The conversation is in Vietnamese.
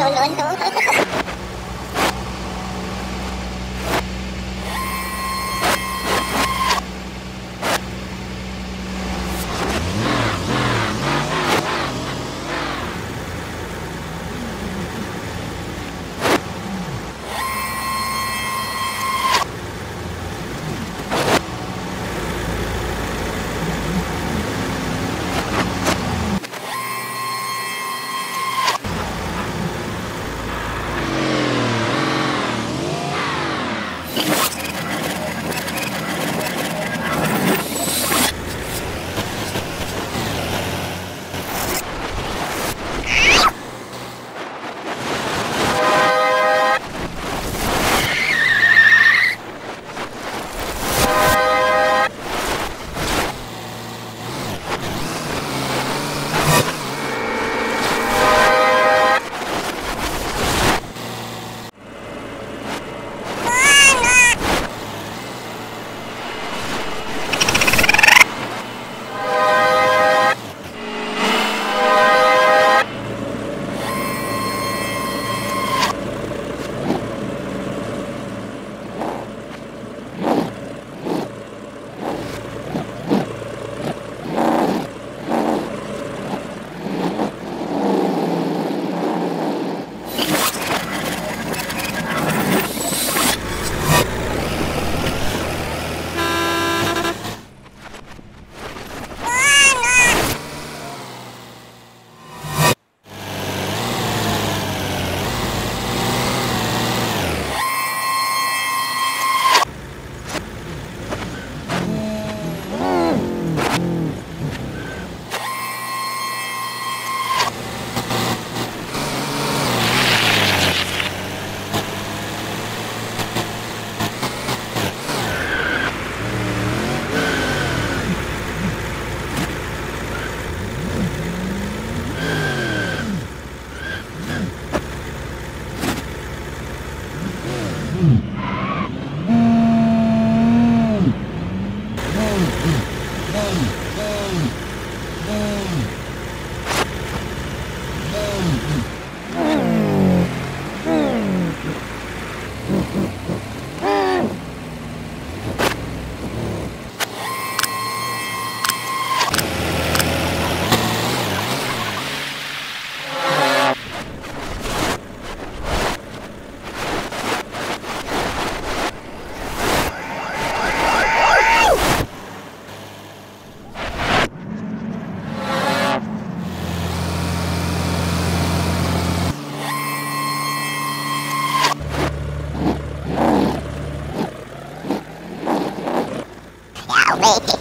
lộn lộn lộn Wait.